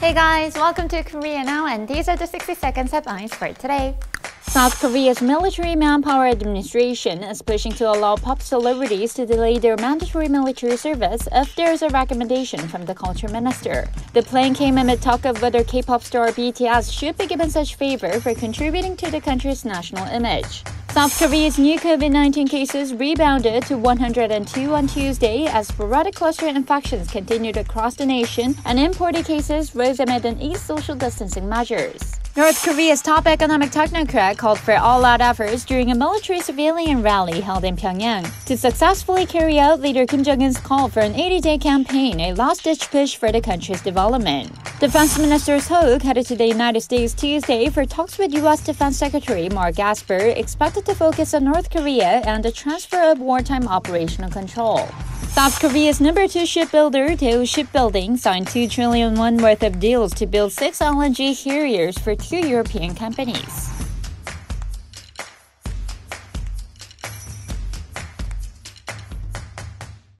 Hey guys, welcome to Korea Now, and these are the 60 seconds headlines for today. South Korea's Military Manpower Administration is pushing to allow pop celebrities to delay their mandatory military service if there is a recommendation from the culture minister. The plan came amid talk of whether K-pop star BTS should be given such favor for contributing to the country's national image. South Korea's new COVID 19 cases rebounded to 102 on Tuesday as sporadic cluster infections continued across the nation and imported cases rose amid an eased social distancing measures. North Korea's top economic technocrat called for all-out efforts during a military civilian rally held in Pyongyang to successfully carry out leader Kim Jong-un's call for an 80-day campaign, a last-ditch push for the country's development. Defense Minister Suh Wook headed to the United States Tuesday for talks with U.S. Defense Secretary Mark Esper, expected to focus on North Korea and the transfer of wartime operational control. South Korea's number two shipbuilder, Daewoo Shipbuilding, signed 2 trillion won worth of deals to build six LNG carriers for two European companies.